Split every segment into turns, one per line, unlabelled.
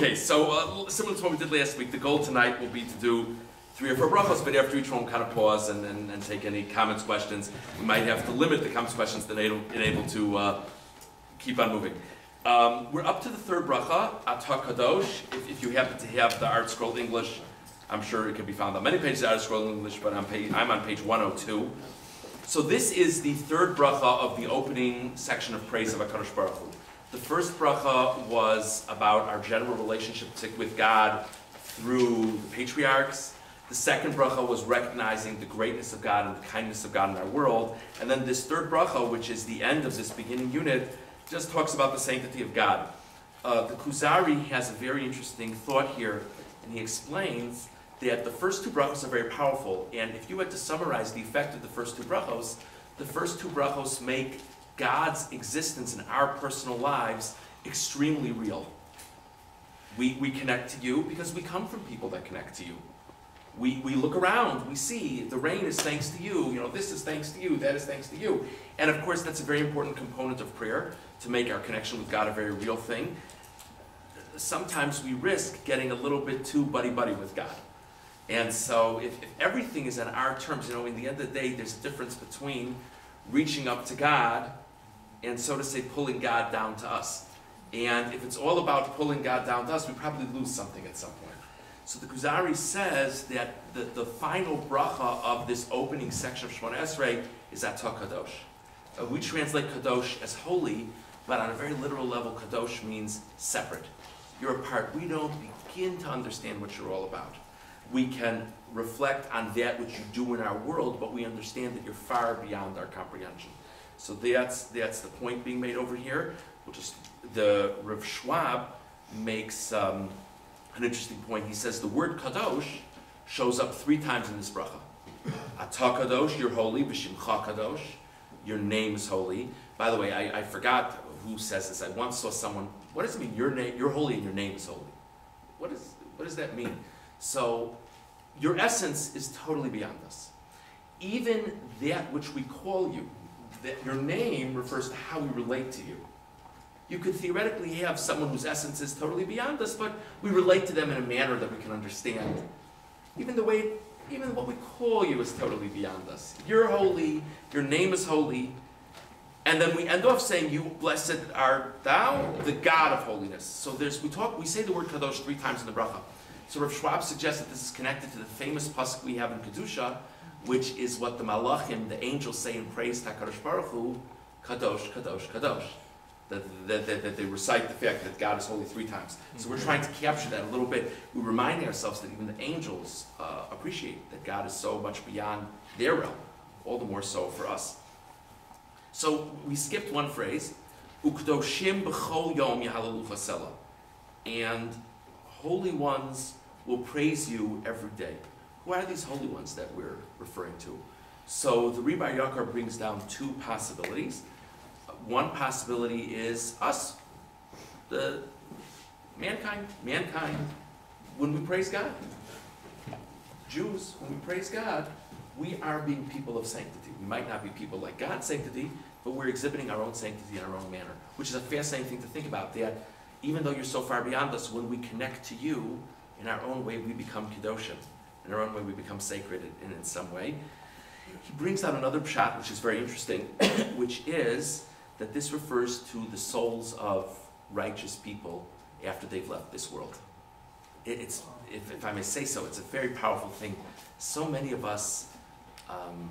Okay, so uh, similar to what we did last week, the goal tonight will be to do three or four brachos, but after each one, kind of pause and, and, and take any comments, questions. We might have to limit the comments, questions to enable, to uh, keep on moving. Um, we're up to the third bracha, Atah Kadosh. If, if you happen to have the ArtScroll English, I'm sure it can be found on many pages of ArtScroll English, but I'm, page, I'm on page 102. So this is the third bracha of the opening section of praise of HaKadosh Baruch Hu. The first bracha was about our general relationship with God through the patriarchs. The second bracha was recognizing the greatness of God and the kindness of God in our world. And then this third bracha, which is the end of this beginning unit, just talks about the sanctity of God. Uh, the Kuzari has a very interesting thought here, and he explains that the first two brachos are very powerful. And if you had to summarize the effect of the first two brachos, the first two brachos make God's existence in our personal lives extremely real. We, we connect to you because we come from people that connect to you. We, we look around, we see the rain is thanks to you, you know, this is thanks to you, that is thanks to you. And of course, that's a very important component of prayer to make our connection with God a very real thing. Sometimes we risk getting a little bit too buddy buddy with God. And so if, if everything is on our terms, you know, in the end of the day, there's a difference between reaching up to God and so to say, pulling God down to us. And if it's all about pulling God down to us, we probably lose something at some point. So the Kuzari says that the, the final bracha of this opening section of Shemona Esrei is Atah Kadosh. Uh, we translate Kadosh as holy, but on a very literal level, Kadosh means separate. You're apart. We don't begin to understand what you're all about. We can reflect on that which you do in our world, but we understand that you're far beyond our comprehension. So that's, that's the point being made over here. We'll just, the Rav Schwab makes um, an interesting point. He says the word kadosh shows up three times in this bracha. Atah kadosh, you're holy. V'shimcha kadosh, your name is holy. By the way, I, I forgot who says this. I once saw someone. What does it mean? Your name, you're holy, and your name is holy. What is what does that mean? So, your essence is totally beyond us. Even that which we call you, that your name refers to how we relate to you. You could theoretically have someone whose essence is totally beyond us, but we relate to them in a manner that we can understand. Even the way, even what we call you is totally beyond us. You're holy, your name is holy, and then we end off saying, "You blessed art thou, the God of holiness." So there's we talk, we say the word kadosh three times in the bracha. So Rav Schwab suggests that this is connected to the famous pasuk we have in kedusha, which is what the malachim, the angels, say in praise to HaKadosh Baruch Hu, Kadosh, Kadosh, Kadosh. That, that, that, that, they recite the fact that God is holy three times. So we're trying to capture that a little bit. We're reminding ourselves that even the angels uh, appreciate that God is so much beyond their realm, all the more so for us. So we skipped one phrase, Ukdoshim b'chol yom And holy ones will praise you every day. Who are these holy ones that we're referring to? So the Rebbe Yakar brings down two possibilities. One possibility is us, the mankind, mankind, when we praise God. Jews, when we praise God, we are being people of sanctity. We might not be people like God's sanctity, but we're exhibiting our own sanctity in our own manner, which is a fascinating thing to think about, that even though you're so far beyond us, when we connect to you, in our own way, we become Kedoshim in our own way we become sacred in, in some way. He brings out another pshat, which is very interesting, which is that this refers to the souls of righteous people after they've left this world. It, it's, if, if, I may say so, it's a very powerful thing. So many of us, um,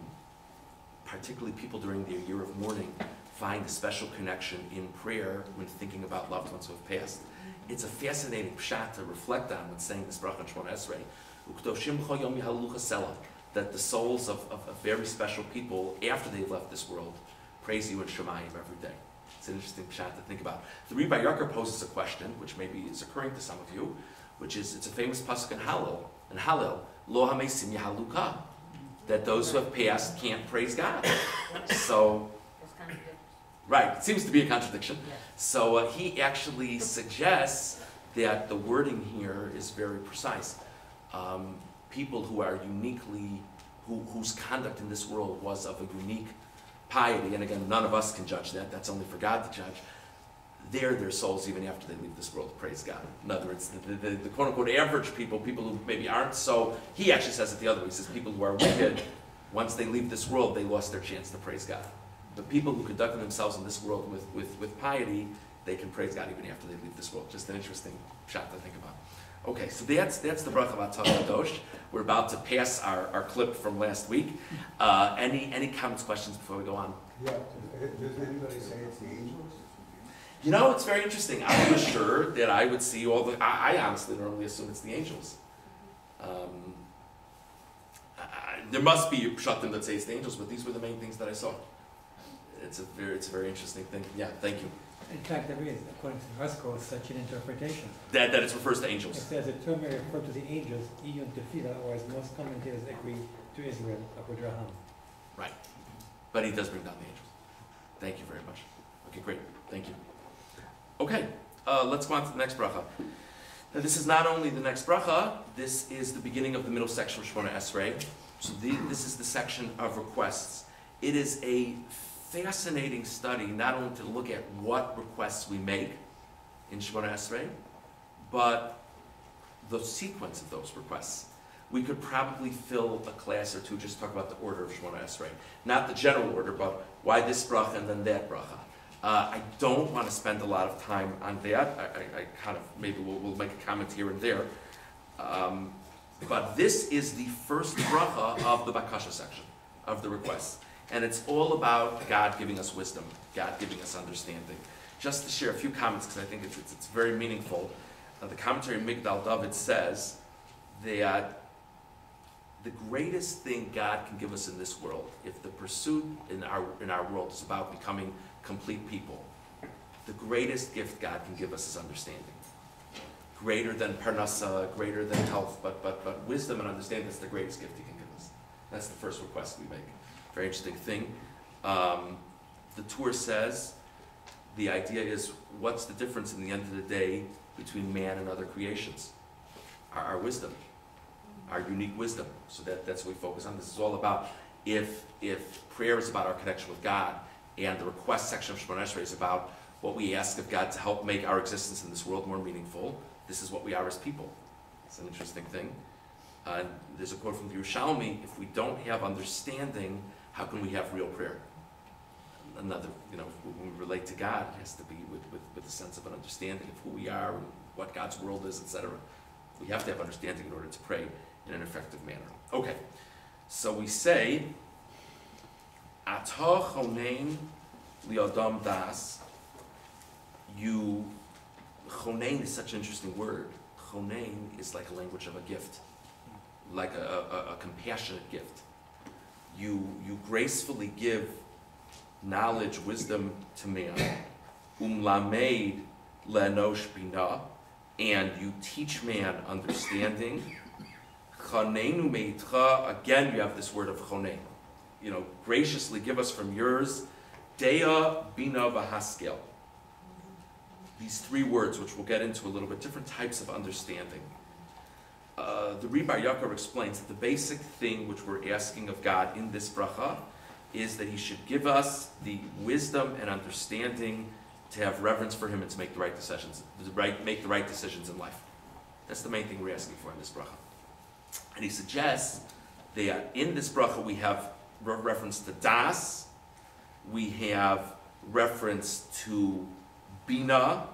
particularly people during their year of mourning, find a special connection in prayer when thinking about loved ones who have passed. It's a fascinating pshat to reflect on when saying this bracha Shemona Esrei, that the souls of, of, of, very special people, after they've left this world, praise you in Shemayim every day. It's an interesting pshat to think about. The Rebbe Yarker poses a question, which maybe is occurring to some of you, which is, it's a famous pasuk in Hallel, in Hallel, Lo HaMesim Yahaluka, that those who have passed can't praise God. So, right, it seems to be a contradiction. So uh, he actually suggests that the wording here is very precise um, people who are uniquely, who, whose conduct in this world was of a unique piety, and again, none of us can judge that, that's only for God to judge, they're their souls even after they leave this world. Praise God. In other words, the, the, the quote unquote average people, people who maybe aren't so, he actually says it the other way. He says people who are wicked, once they leave this world, they lost their chance to praise God. But people who conduct themselves in this world with, with, with piety, they can praise God even after they leave this world. Just an interesting pshat to think about. Okay, so that's that's the bracha about Kadosh. We're about to pass our, our clip from last week. Uh, any any comments, questions before we go on?
Yeah, does anybody say it's the angels?
You know, it's very interesting. I was sure that I would see all the. I, I honestly normally assume it's the angels. Um, I, there must be a pshatim that say it's the angels, but these were the main things that I saw. It's a very it's a very interesting thing. Yeah, thank you.
In fact, there is, according to Rusko, such an interpretation.
That that it refers to angels.
It says the term may refer to the angels, Iyun Tefillah, or as most commentators agree, to Israel, Abu Right.
But he does bring down the angels. Thank you very much. Okay, great. Thank you. Okay, uh, let's go on to the next bracha. Now, this is not only the next bracha, this is the beginning of the middle section of Shemona Esrei. So the, this is the section of requests. It is a fascinating study, not only to look at what requests we make in Shemona Esrei, but the sequence of those requests. We could probably fill a class or two just talk about the order of Shemona Esrei. Not the general order, but why this bracha and then that bracha. Uh, I don't want to spend a lot of time on that. I, I, I kind of, maybe we'll, we'll make a comment here and there. Um, but this is the first bracha of the Bakasha section, of the requests. And it's all about God giving us wisdom, God giving us understanding. Just to share a few comments, because I think it's, it's, it's very meaningful. Uh, the commentary Migdal David says that the greatest thing God can give us in this world, if the pursuit in our, in our world is about becoming complete people, the greatest gift God can give us is understanding. Greater than parnasa, greater than health, but, but, but wisdom and understanding is the greatest gift He can give us. That's the first request we make. Very interesting thing. Um, the Tur says the idea is what's the difference in the end of the day between man and other creations? Our, our wisdom our unique wisdom. So that, that's what we focus on. This is all about if, if prayer is about our connection with God, and the request section of Shemona is about what we ask of God to help make our existence in this world more meaningful, this is what we are as people. It's an interesting thing. Uh, there's a quote from the Yerushalmi, if we don't have understanding, how can we have real prayer? Another, you know, when we relate to God, it has to be with, with, with a sense of an understanding of who we are and what God's world is, etc. We have to have understanding in order to pray in an effective manner. Okay, so we say, Atah chonein liadam das. You, chonein is such an interesting word. Chonein is like a language of a gift, like a, a, a compassionate gift. You, you gracefully give knowledge, wisdom to man. Umlamed le'nosh binah, and you teach man understanding. Again you have this word of chonen. You know, graciously give us from yours, dea bina v'haskel. These three words, which we'll get into a little bit, different types of understanding. Uh, the Rebar Yaakov explains that the basic thing which we're asking of God in this bracha is that He should give us the wisdom and understanding to have reverence for Him and to make the right decisions, to right, make the right decisions in life. That's the main thing we're asking for in this bracha. And he suggests that in this bracha we have re- reference to das, we have reference to bina,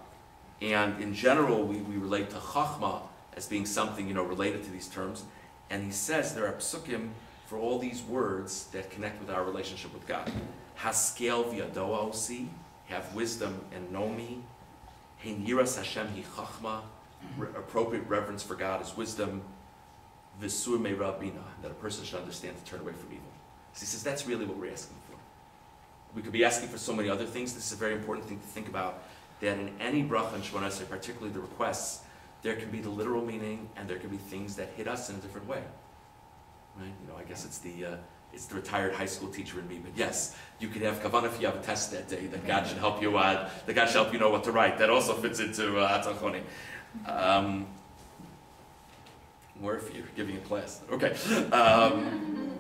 and in general we, we relate to chachma as being something you know related to these terms. And he says there are psukim for all these words that connect with our relationship with God. Haskel v'yadoa have wisdom and know me. Hein Hashem hi chachma, appropriate reverence for God is wisdom. Visur me rabina, that a person should understand to turn away from evil. So he says that's really what we're asking for. We could be asking for so many other things. This is a very important thing to think about. That in any bracha and Shemona particularly the requests, there can be the literal meaning and there can be things that hit us in a different way. Right? You know, I guess it's the uh, it's the retired high school teacher in me, but yes, you could have kavanah if you have a test that day that God should help you. Uh, that God should help you know what to write. That also fits into uh, Atah Chonein. Um, or if you're giving a class. Okay. Um,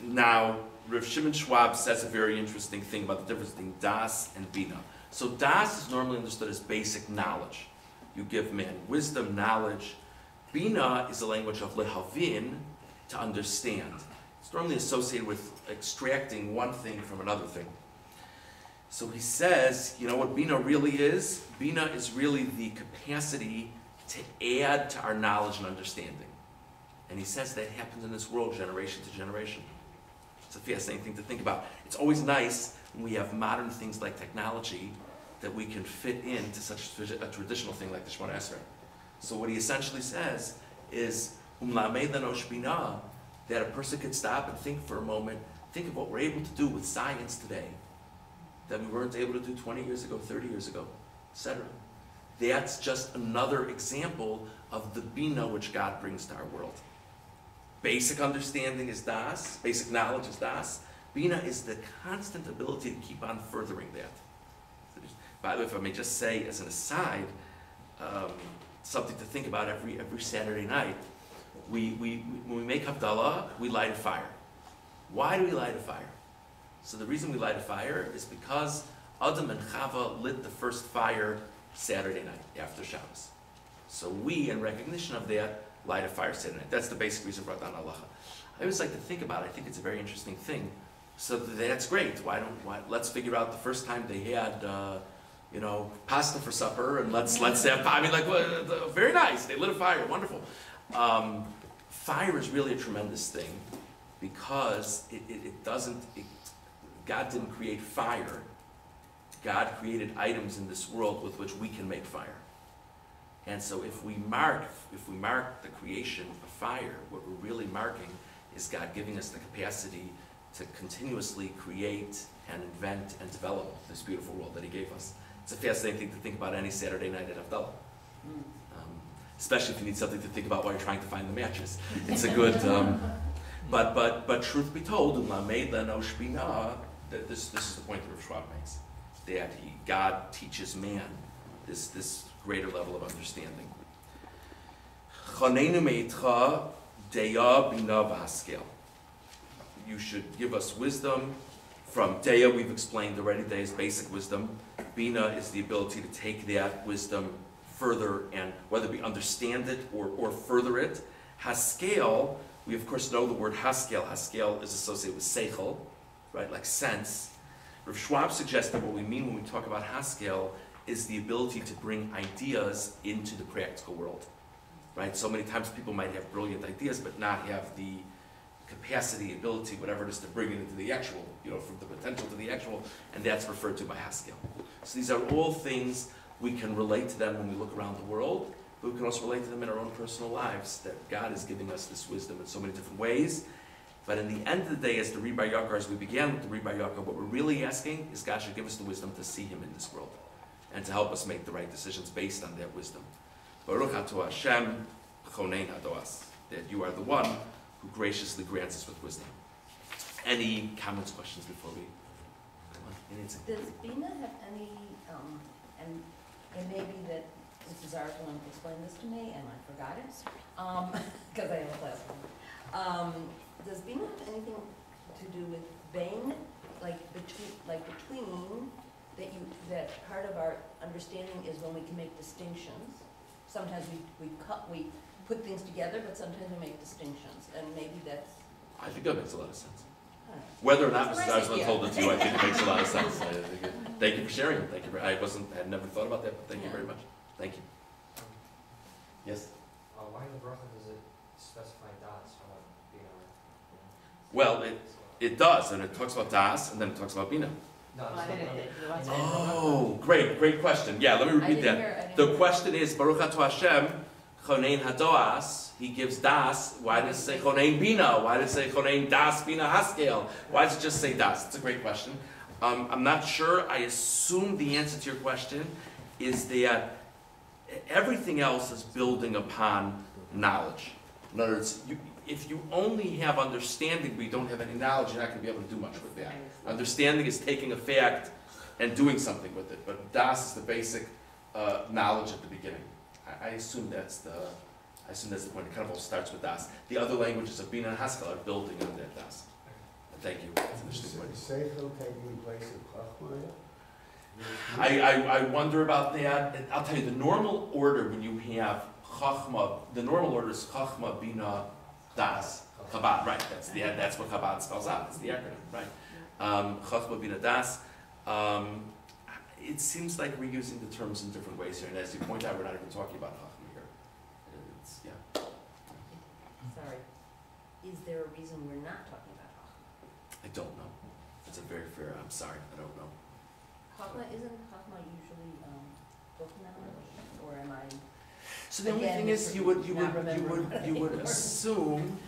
now, Rav Shimon Schwab says a very interesting thing about the difference between das and bina. So das is normally understood as basic knowledge. You give man wisdom, knowledge. Bina is the language of lehavin, to understand. It's normally associated with extracting one thing from another thing. So he says, you know what Bina really is? Bina is really the capacity to add to our knowledge and understanding. And he says that happens in this world generation to generation. It's a fascinating thing to think about. It's always nice when we have modern things like technology that we can fit into such a traditional thing like the Shemona Esrei. So what he essentially says is, "Umlamed lenosh bina," that a person could stop and think for a moment, think of what we're able to do with science today that we weren't able to do 20 years ago, 30 years ago, etc. That's just another example of the bina which God brings to our world. Basic understanding is das, basic knowledge is das. Bina is the constant ability to keep on furthering that. By the way, if I may just say as an aside, um, something to think about every, every Saturday night. We, we, when we make Havdalah, we light a fire. Why do we light a fire? So the reason we light a fire is because Adam and Chava lit the first fire Saturday night after Shabbos. So we, in recognition of that, light a fire Saturday night. That's the basic reason for Radan Halacha. I always like to think about it. I think it's a very interesting thing. So that's great. Why don't why, let's figure out the first time they had uh, you know pasta for supper and let's let's have I mean like well, very nice. They lit a fire. Wonderful. Um, fire is really a tremendous thing because it, it, it doesn't. It, God didn't create fire. God created items in this world with which we can make fire. And so if we mark, if we mark the creation of fire, what we're really marking is God giving us the capacity to continuously create and invent and develop this beautiful world that He gave us. It's a fascinating thing to think about any Saturday night at Havdalah. Um, especially if you need something to think about while you're trying to find the matches. It's a good, um, but, but, but truth be told, that this, this is the point that Rav Schwab makes, that he, God teaches man this, this greater level of understanding. Chanenu meitcha deya bina v'haskel. You should give us wisdom. From deya, we've explained already, deya is basic wisdom. Bina is the ability to take that wisdom further and whether we understand it or, or further it. Haskel, we of course know the word haskel. Haskel is associated with seichel, right, like sense. Rav Schwab suggests that what we mean when we talk about Haskel is the ability to bring ideas into the practical world, right? So many times people might have brilliant ideas but not have the capacity, ability, whatever it is to bring it into the actual, you know, from the potential to the actual, and that's referred to by Haskel. So these are all things we can relate to them when we look around the world, but we can also relate to them in our own personal lives, that God is giving us this wisdom in so many different ways. But in the end of the day, as the Ribar Yakar, as we began with the Ribar Yakar, what we're really asking is God should give us the wisdom to see Him in this world and to help us make the right decisions based on that wisdom. Baruch Hashem, Chonein Hadoas, that you are the one who graciously grants us with wisdom. Any comments, questions before we go on?
Does Bina have any, um, and it may be that Mrs. Arthur explain this to me and I forgot it, um, because I have a class one. Um, does Bina have anything to do with Bain, like between, like between, that you, that part of our understanding is when we can make distinctions? Sometimes we, we cut, we put things together, but sometimes we make distinctions, and maybe that's,
I think that makes a lot of sense.
I.
Whether or not
It's a
Mrs.
nice
Arslan told it to you, I think it makes a lot of sense. It- Thank you for sharing. Thank you. very- I wasn't, I had never thought about that, but thank you very much. Thank you. Yes?
Uh, why in the bracha does it specify dots or bina?
Well, it, it does, and it talks about das, and then it talks about bina.
No,
Well, I
it's
didn't-
not-
it- it was-
Oh, great, great question. Yeah, let me repeat that.
hear-
The question is, Baruch Ato Hashem, Chonein Hadoas, he gives das. Why does it say Chonein Bina? Why does it say Chonein Das Bina Haskel? Why does it just say das? It's a great question. Um, I'm not sure. I assume the answer to your question is that everything else is building upon knowledge. In other words, you, if you only have understanding but you don't have any knowledge, you're not going to be able to do much with that. Understanding is taking a fact and doing something with it, but das is the basic uh, knowledge at the beginning. I, I assume that's the, I assume that's the point. It kind of all starts with das. The other languages of Bina and Haskel are building on that das. Thank you. That's an interesting point.
Seichel taking place in Chachmaya?
I, I, I wonder about that. And I'll tell you, the normal order when you have Chachma, the normal order is Chachma, Bina, Das. Chabad, right, that's the, that's what Chabad spells out, it's the acronym, right? Um, Chachma, Bina, Das. Um, it seems like we're using the terms in different ways here, and as you point out, we're not even talking about Chachma here. It's, yeah.
Sorry. Is there a reason we're not talking about Chachma?
I don't know. It's a very fair, I'm sorry, I don't know.
Chachma, isn't Chachma usually, um, book knowledge, or am I?
So the only thing is, you would, you would, you would, you would assume,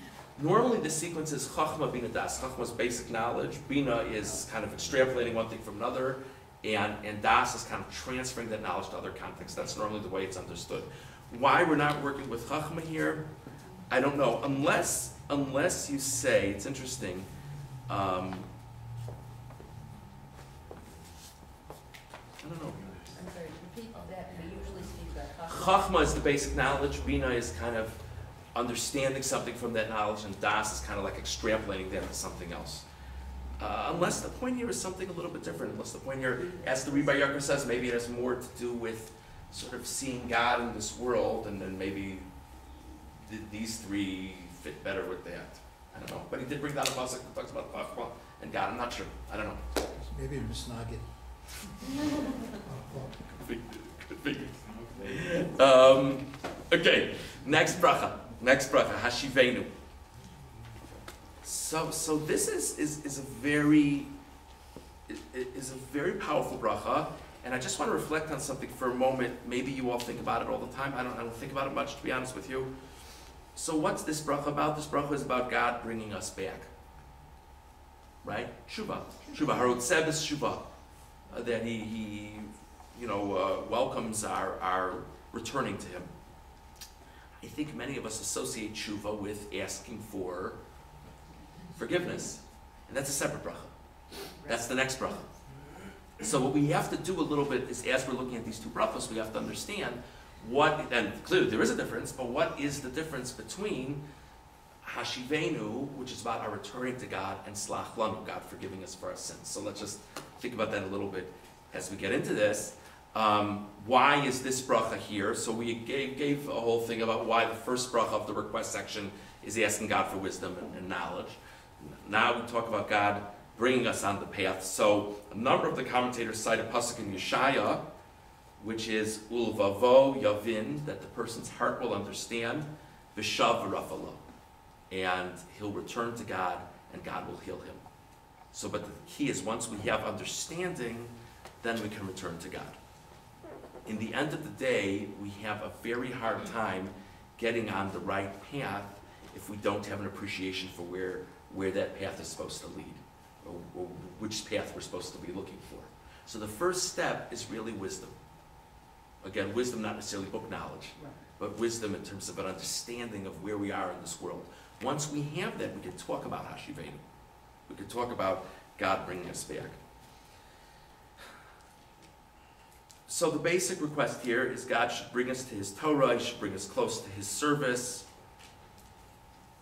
normally the sequence is Chachma, Bina, Das. Chachma is basic knowledge, Bina is kind of extrapolating one thing from another, and, and Das is kind of transferring that knowledge to other contexts. That's normally the way it's understood. Why we're not working with Chachma here, I don't know, unless, unless you say, it's interesting, um, I don't know.
I'm sorry, repeat that, we usually speak about Chachma.
Chachma is the basic knowledge, Bina is kind of understanding something from that knowledge, and Das is kind of like extrapolating that to something else. Uh, unless the point here is something a little bit different, unless the point here, as the Rebbe Yarker says, maybe it has more to do with sort of seeing God in this world, and then maybe th- these three fit better with that. I don't know, but he did bring down a pasuk that talks about Chachma and God. I'm not sure. I don't know.
Maybe Misnagit.
Could be. Um, okay, next bracha. Next bracha, Hashivenu. So, so this is, is, is a very, is a very powerful bracha, and I just want to reflect on something for a moment. Maybe you all think about it all the time. I don't, I don't think about it much, to be honest with you. So what's this bracha about? This bracha is about God bringing us back. Right? Shuva. Shuva. Harot Sebes Shuva. Uh, that he, he you know, uh, welcomes our, our returning to him. I think many of us associate tshuva with asking for forgiveness. And that's a separate bracha. That's the next bracha. So what we have to do a little bit is, as we're looking at these two brachas, we have to understand what, and clearly there is a difference, but what is the difference between Hashivenu, which is about our returning to God, and Slach Lanu, God forgiving us for our sins. So let's just think about that a little bit as we get into this. Um, why is this bracha here? So we gave, gave a whole thing about why the first bracha of the request section is asking God for wisdom and, and knowledge. Now we talk about God bringing us on the path. So a number of the commentators cite a pasuk in Yeshaya, which is ulvavo yavin, that the person's heart will understand, vishav v'rafalo, and he'll return to God, and God will heal him. So, but the key is once we have understanding, then we can return to God. In the end of the day, we have a very hard time getting on the right path if we don't have an appreciation for where, where that path is supposed to lead, or, or which path we're supposed to be looking for. So the first step is really wisdom. Again, wisdom, not necessarily book knowledge,
Right.
but wisdom in terms of an understanding of where we are in this world. Once we have that, we can talk about Hashivenu. We can talk about God bringing us back. So the basic request here is God should bring us to His Torah, He should bring us close to His service.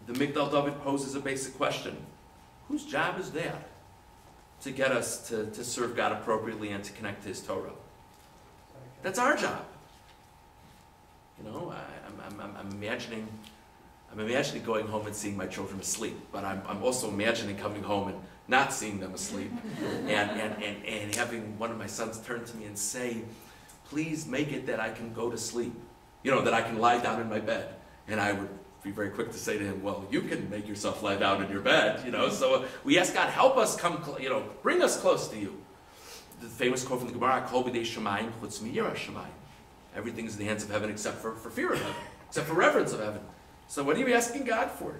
The Migdal David poses a basic question. Whose job is that? To get us to, to serve God appropriately and to connect to His Torah. That's our job. You know, I, I'm, I'm, I'm imagining, I'm imagining going home and seeing my children asleep, but I'm, I'm also imagining coming home and not seeing them asleep, and, and, and, and having one of my sons turn to me and say, please make it that I can go to sleep. You know, that I can lie down in my bed. And I would be very quick to say to him, well, you can make yourself lie down in your bed, you know. So we ask God, help us come, you know, bring us close to you. The famous quote from the Gemara, Kol b'dei shemayim chutz miyira shemayim. Everything's in the hands of heaven except for, for fear of heaven, except for reverence of heaven. So what are you asking God for?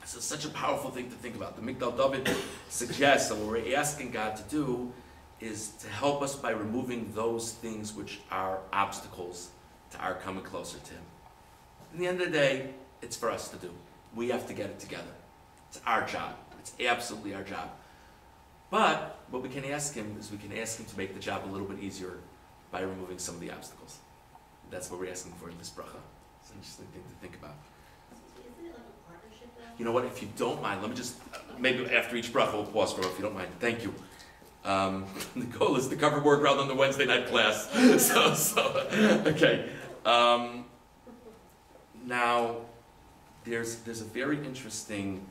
This is such a powerful thing to think about. The Migdal David suggests that what we're asking God to do is to help us by removing those things which are obstacles to our coming closer to Him. In the end of the day, it's for us to do. We have to get it together. It's our job. It's absolutely our job. But what we can ask Him is we can ask Him to make the job a little bit easier by removing some of the obstacles. That's what we're asking for in this bracha. It's an interesting thing to think about. You know what, if you don't mind, let me just, maybe after each bracha we'll pause for, if you don't mind, thank you. Um, the goal is to cover more ground than the Wednesday night class. so, so, okay. Um, now, there's, there's a very interesting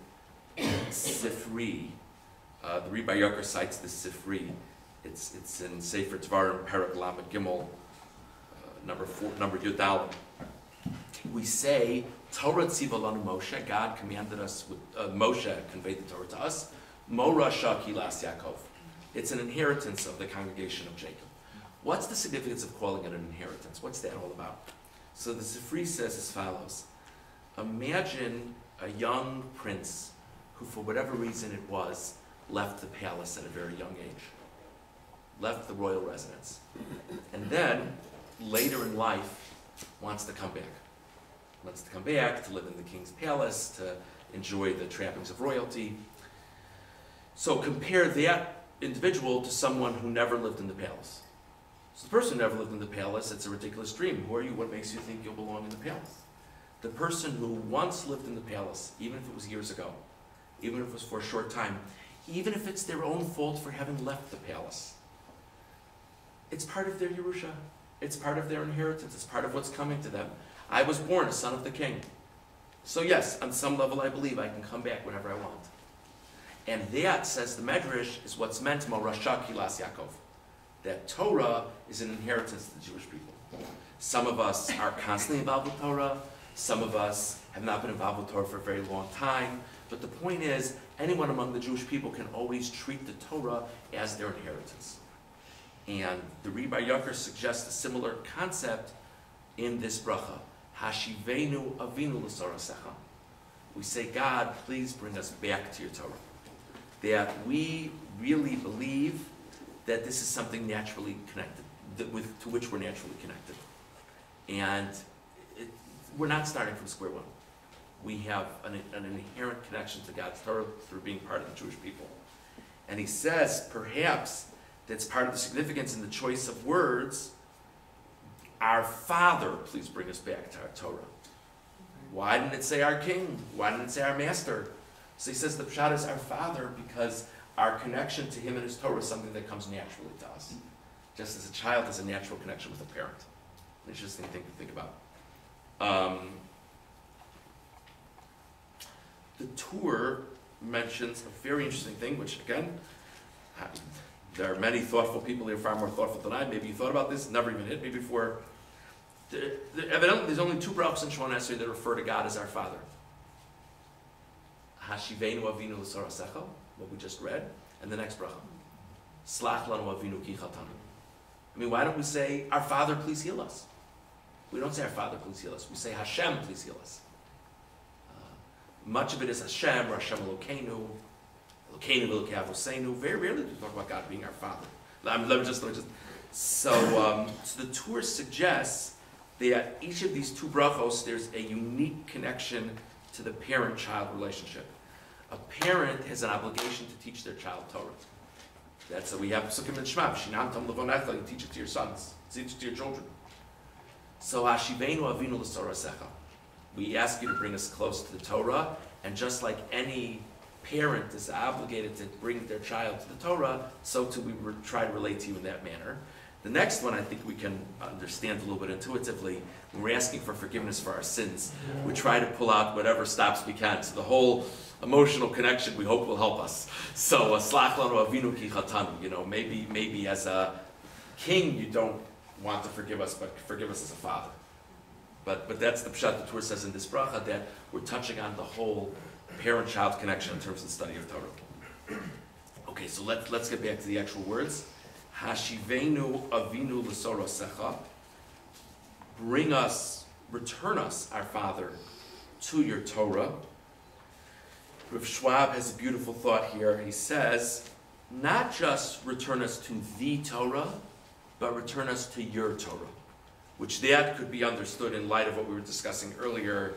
Sifri. Uh, the Rebbe Yoker cites the Sifri. It's, it's in Sefer Devarim, Perak Gimel, uh, number four, number Yudal. We say, Torah tzivalanu Moshe, God commanded us, with, uh, Moshe conveyed the Torah to us, Mora Shakilas Yaakov. It's an inheritance of the congregation of Jacob. What's the significance of calling it an inheritance? What's that all about? So the Sifri says as follows Imagine a young prince who, for whatever reason it was, left the palace at a very young age, left the royal residence, and then later in life wants to come back. Wants to come back to live in the king's palace, to enjoy the trappings of royalty. So compare that individual to someone who never lived in the palace. The person who never lived in the palace, it's a ridiculous dream. Who are you? What makes you think you'll belong in the palace? The person who once lived in the palace, even if it was years ago, even if it was for a short time, even if it's their own fault for having left the palace, it's part of their Yerusha. It's part of their inheritance. It's part of what's coming to them. I was born a son of the king. So yes, on some level I believe I can come back whenever I want. And that, says the Medrash, is what's meant Morasha Kilas Yaakov. That Torah is an inheritance to the Jewish people. Some of us are constantly involved with Torah. Some of us have not been involved with Torah for a very long time. But the point is, anyone among the Jewish people can always treat the Torah as their inheritance. And the Rebbe Yoker suggests a similar concept in this bracha. Hashivenu avinu l'sorasecha. We say, God, please bring us back to your Torah. That we really believe that this is something naturally connected, with, to which we're naturally connected. And it, we're not starting from square one. We have an, an inherent connection to God's Torah through being part of the Jewish people. And he says, perhaps, that's part of the significance in the choice of words. Our Father, please bring us back to our Torah. Why didn't it say our King? Why didn't it say our Master? So he says the Pshat is our Father because our connection to Him and His Torah is something that comes naturally to us. Just as a child has a natural connection with a parent. An interesting thing to think about. Um, the Tur mentions a very interesting thing, which again, there are many thoughtful people here, far more thoughtful than I. Maybe you thought about this, never even hit me before. Evidently, there's only two brachos in Shemona Esrei that refer to God as our Father. Hashivenu avinu l'sorasecha, what we just read, and the next bracha. Slach lanu avinu ki. I mean, why don't we say, Our Father, please heal us? We don't say, Our Father, please heal us. We say, Hashem, please heal us. Uh, much of it is Hashem, or Hashem Elokeinu, Elokeinu Elokei. Very rarely do we talk about God being our Father. Let me, let me just, let me just. So, um, so the Tur suggests that each of these two brachos, there's a unique connection to the parent-child relationship. A parent has an obligation to teach their child Torah. That's what we have psukim and Shema. Shinantam levonecha. You teach it to your sons. Teach it to your children. So Hashivenu avinu l'sorasecha. We ask you to bring us close to the Torah, and just like any parent is obligated to bring their child to the Torah, so too we try to relate to you in that manner. The next one I think we can understand a little bit intuitively. When we're asking for forgiveness for our sins, we try to pull out whatever stops we can. So the whole emotional connection we hope will help us. So uh, slach avinu ki. You know, maybe maybe as a king you don't want to forgive us, but forgive us as a father. But but that's the pshat the Torah says in this bracha that we're touching on the whole parent-child connection in terms of the study of Torah. Okay, so let's let's get back to the actual words. Hashivenu avinu l'sorosecha. Bring us, return us, our Father, to your Torah. Rav Schwab has a beautiful thought here. He says, not just return us to the Torah, but return us to your Torah. Which that could be understood in light of what we were discussing earlier,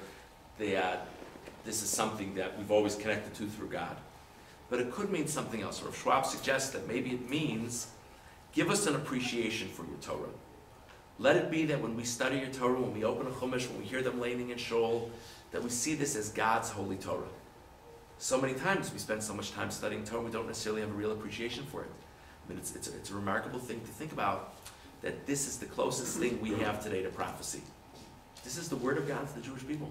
that this is something that we've always connected to through God. But it could mean something else. Rav Schwab suggests that maybe it means give us an appreciation for your Torah. Let it be that when we study your Torah, when we open a Chumash, when we hear them laning in Shul, that we see this as God's holy Torah. So many times we spend so much time studying Torah, we don't necessarily have a real appreciation for it. I mean, it's, it's, it's a remarkable thing to think about, that this is the closest thing we have today to prophecy. This is the word of God to the Jewish people.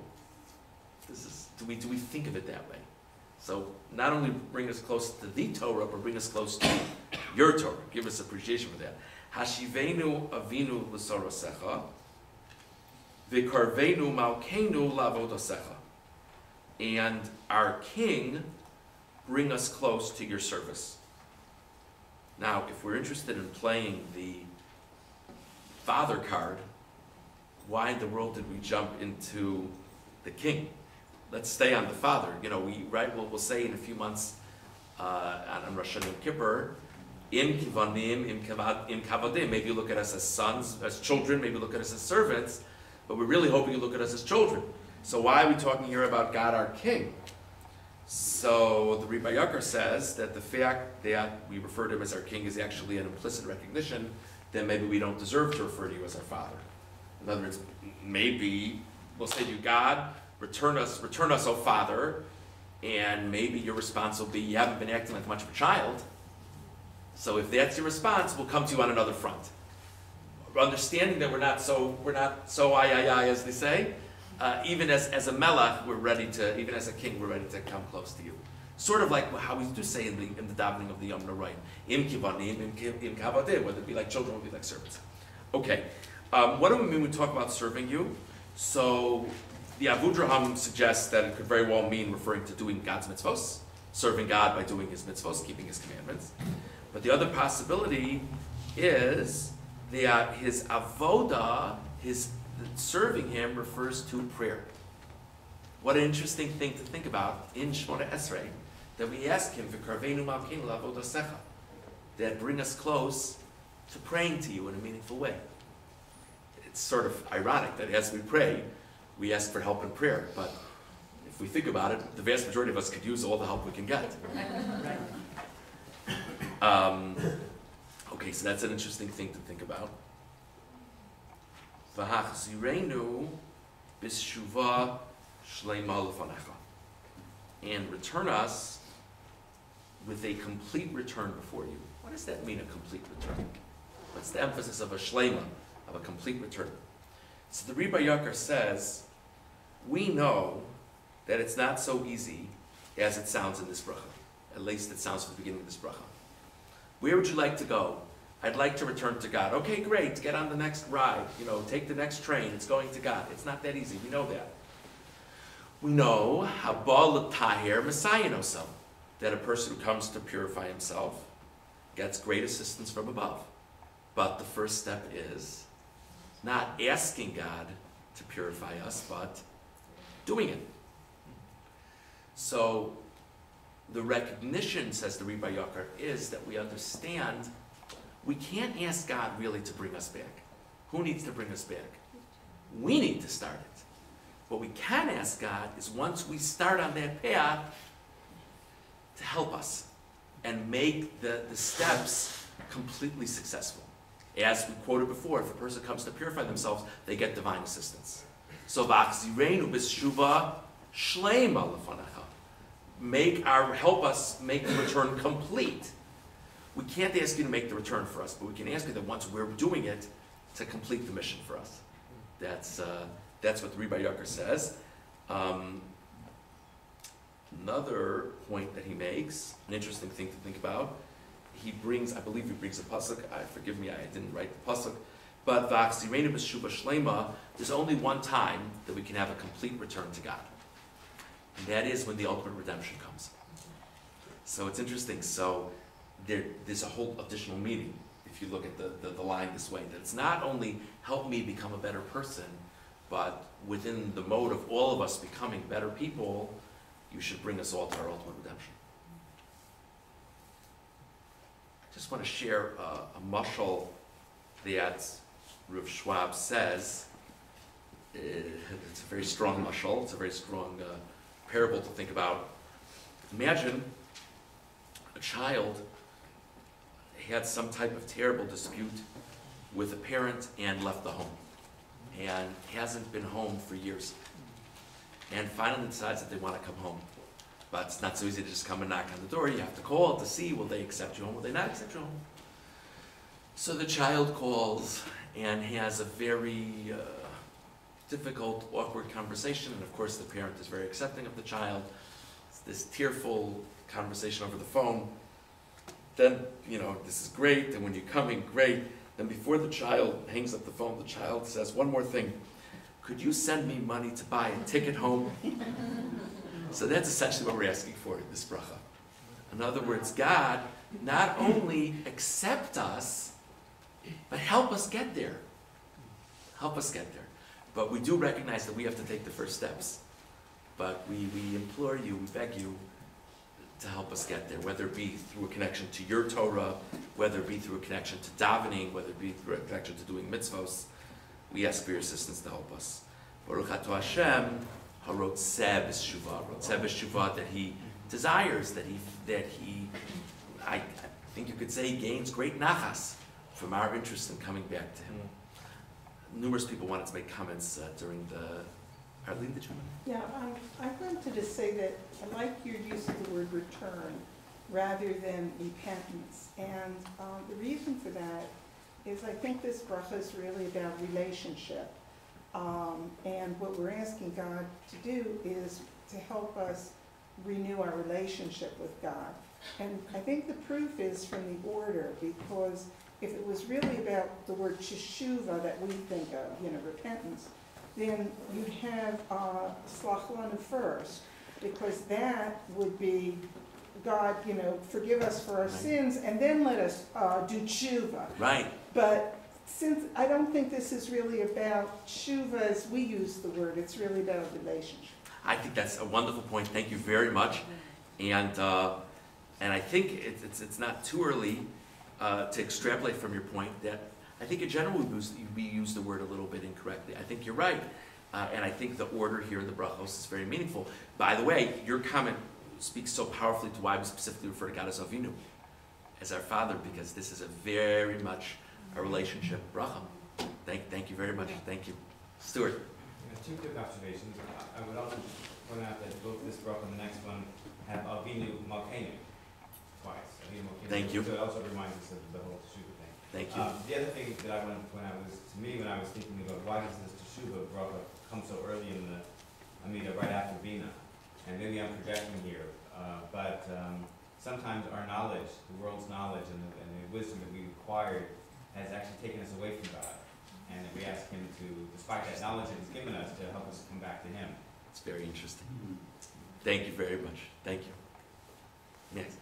This is, do we, do we think of it that way? So not only bring us close to the Torah, but bring us close to your Torah. Give us appreciation for that. Hashivenu avinu l'sorosecha, v'karvenu malkenu lavodosecha. And our King, bring us close to your service. Now, if we're interested in playing the father card, why in the world did we jump into the king? Let's stay on the father. You know, we right. We'll, we'll say in a few months uh, on, Rosh Hashanah Kippur, im kivanim, im kavad, im kavadim. Maybe you look at us as sons, as children. Maybe look at us as servants. But we're really hoping you look at us as children. So why are we talking here about God, our King? So the Rebbe Yakar says that the fact that we refer to him as our King is actually an implicit recognition that maybe we don't deserve to refer to you as our Father. In other words, maybe we'll say to you, God, return us, return us, O Father, and maybe your response will be, you haven't been acting like much of a child. So if that's your response, we'll come to you on another front. Understanding that we're not so we're not so I I I as they say, uh, even as, as a melech, we're ready to, even as a king, we're ready to come close to you. Sort of like how we do say in the, in the davening of the Yom right? Im kivanim, im, kavadim, whether it be like children or be like servants. Okay, um, what do we mean when we talk about serving you? So the Avudraham suggests that it could very well mean referring to doing God's mitzvos, serving God by doing his mitzvos, keeping his commandments. But the other possibility is that his avoda, his serving him, refers to prayer. What an interesting thing to think about in Shemona Esrei, that we ask him, "V'karvenu malkeinu lavodasecha," that bring us close to praying to you in a meaningful way. It's sort of ironic that as we pray, we ask for help in prayer, but if we think about it, the vast majority of us could use all the help we can get. Um, okay, so that's an interesting thing to think about. V'hachzirenu b'shuva shleima lefanecha. And return us with a complete return before you. What does that mean, a complete return? What's the emphasis of a shlema, of a complete return? So the Rebbe Yakar says, we know that it's not so easy as it sounds in this bracha. At least it sounds from the beginning of this bracha. Where would you like to go? I'd like to return to God. Okay, great. Get on the next ride. You know, take the next train. It's going to God. It's not that easy. We know that. We know Habal Tahir Messiah knows, that a person who comes to purify himself gets great assistance from above. But the first step is not asking God to purify us, but doing it. So the recognition, says the Rebbe Yakar, is that we understand we can't ask God really to bring us back. Who needs to bring us back? We need to start it. What we can ask God is once we start on that path, to help us and make the, the steps completely successful. As we quoted before, if a person comes to purify themselves, they get divine assistance. So, shleima. Make our, help us make the return complete. We can't ask you to make the return for us, but we can ask you that once we're doing it, to complete the mission for us. That's, uh, that's what the Rebbe Yucker says. Um, another point that he makes, an interesting thing to think about, he brings, I believe he brings a pasuk. I forgive me, I didn't write the pasuk. But there's only one time that we can have a complete return to God, and that is when the ultimate redemption comes. So it's interesting. So there, there's a whole additional meaning if you look at the, the, the line this way. That it's not only help me become a better person, but within the mode of all of us becoming better people, you should bring us all to our ultimate redemption. I just want to share uh, a mushal that Rav Schwab says. It's a very strong mushal. It's a very strong uh, parable to think about. Imagine a child had some type of terrible dispute with a parent and left the home. And hasn't been home for years. And finally decides that they want to come home. But it's not so easy to just come and knock on the door. You have to call to see will they accept you home will they not accept you home? So the child calls and he has a very uh, difficult, awkward conversation, and of course the parent is very accepting of the child. It's this tearful conversation over the phone. Then, you know, this is great, and when you're coming, great. Then before the child hangs up the phone, the child says one more thing. Could you send me money to buy a ticket home? so that's essentially what we're asking for in this bracha. In other words, God not only accept us, but help us get there. Help us get there. But we do recognize that we have to take the first steps. But we, we implore you, we beg you to help us get there, whether it be through a connection to your Torah, whether it be through a connection to davening, whether it be through a connection to doing mitzvos. We ask for your assistance to help us. Baruch Ato Hashem, harotzeh b'shuva, rotzeh b'shuva, that he desires, that he, that he, I, I think you could say, gains great nachas from our interest in coming back to him. Numerous people wanted to make comments uh, during the, Arlene, did you?
Yeah, um, I wanted to just say that I like your use of the word return rather than repentance. And um, the reason for that is I think this bracha is really about relationship. Um, And what we're asking God to do is to help us renew our relationship with God. And I think the proof is from the order, because if it was really about the word teshuva that we think of, you know, repentance, then you'd have uh, first, because that would be, God, you know, forgive us for our
Right.
sins, and then let us uh, do tshuva.
Right,
But since, I don't think this is really about tshuva as we use the word, it's really about a relationship.
I think that's a wonderful point, thank you very much. And, uh, and I think it's, it's, it's not too early uh, to extrapolate from your point that I think in general we use, we use the word a little bit incorrectly. I think you're right. Uh, and I think the order here in the brachos is very meaningful. By the way, your comment speaks so powerfully to why we specifically refer to God as Avinu, as our Father, because this is a very much a relationship bracha. Thank, thank you very much. Thank you. Stuart.
Two quick observations. I- would also point out that both this bracha and the next one have Avinu Malkeinu twice. Avinu Malkeinu.
Thank you.
So it also reminds us of the whole thing.
Thank you.
Um, the other thing that I wanted to point out was, to me, when I was thinking about why does this Teshuva bracha come so early in the Amida, right after Bina? And maybe I'm projecting here, uh, but um, sometimes our knowledge, the world's knowledge and the, and the wisdom that we acquired has actually taken us away from God. And we ask Him to, despite that knowledge that He's given us, to help us come back to Him.
It's very interesting. Thank you very much. Thank you. Yes.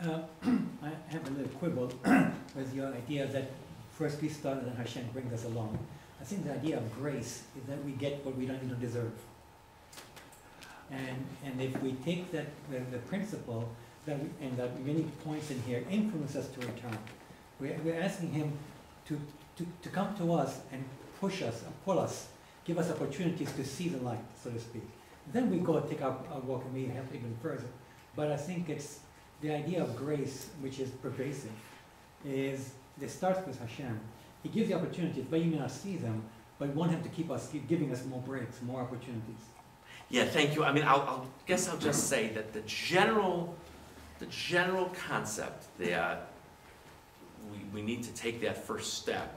Uh, I have a little quibble with your idea that first we start and then Hashem brings us along. I think the idea of grace is that we get what we don't even deserve. And, and if we take that, the, the principle that, we, and that many points in here influence us to return, we're, we're asking Him to, to, to come to us and push us, and pull us, give us opportunities to see the light, so to speak. Then we go and take our, our walk and we have even further. But I think it's the idea of grace, which is pervasive, is it starts with Hashem. He gives the opportunities, but you may not see them, but we want Him to keep us, keep giving us more breaks, more opportunities.
Yeah, thank you. I mean, I'll, I'll guess I'll just say that the general, the general concept that we, we need to take that first step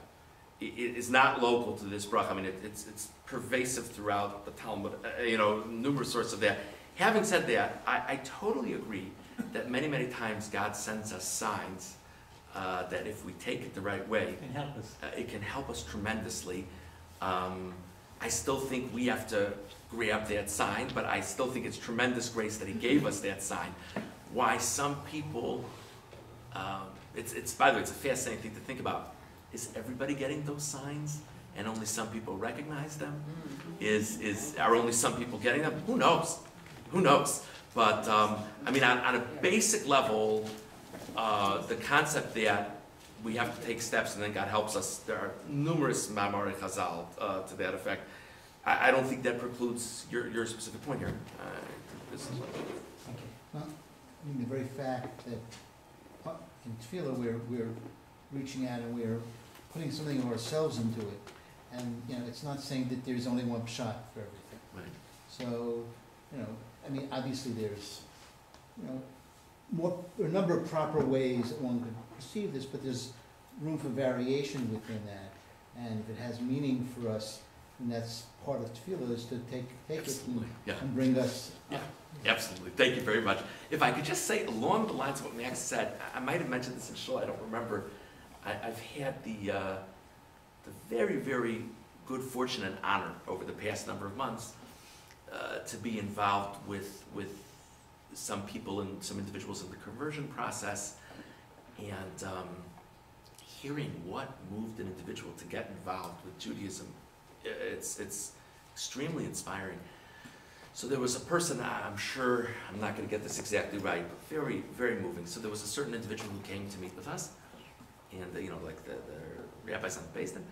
i- i- is not local to this bracha. I mean, it, it's, it's pervasive throughout the Talmud, uh, you know, numerous sorts of that. Having said that, I, I totally agree that many, many times God sends us signs uh, that if we take it the right way,
And help us.
uh, it can help us tremendously. Um, I still think we have to grab that sign, but I still think it's tremendous grace that He gave us that sign. Why some people, um, it's, it's, by the way, it's a fascinating thing to think about. Is everybody getting those signs and only some people recognize them? Is, is, are only some people getting them? Who knows? Who knows? But, um, I mean, on, on a basic level, uh, the concept that we have to take steps and then God helps us. There are numerous Mamar Chazal uh, to that effect. I, I don't think that precludes your, your specific point here. Uh, this is-
Thank you.
Well, I mean, the very fact that uh, in tefillah, we're, we're reaching out and we're putting something of ourselves into it. And, you know, it's not saying that there's only one shot for everything.
Right.
So, you know, I mean, obviously there's, you know, more, there are a number of proper ways that one could perceive this, but there's room for variation within that. And if it has meaning for us, then that's part of tefillah is to take, take it and,
yeah.
and bring us
Yeah.
up.
Absolutely, thank you very much. If I could just say along the lines of what Max said, I- I might have mentioned this in Shul, I don't remember. I, I've had the, uh, the very, very good fortune and honor over the past number of months uh, to be involved with, with some people and some individuals in the conversion process and um, hearing what moved an individual to get involved with Judaism, it's, it's extremely inspiring. So there was a person, I'm sure, I'm not going to get this exactly right, but very, very moving. So there was a certain individual who came to meet with us, and, you know, like the, the rabbis on the basin,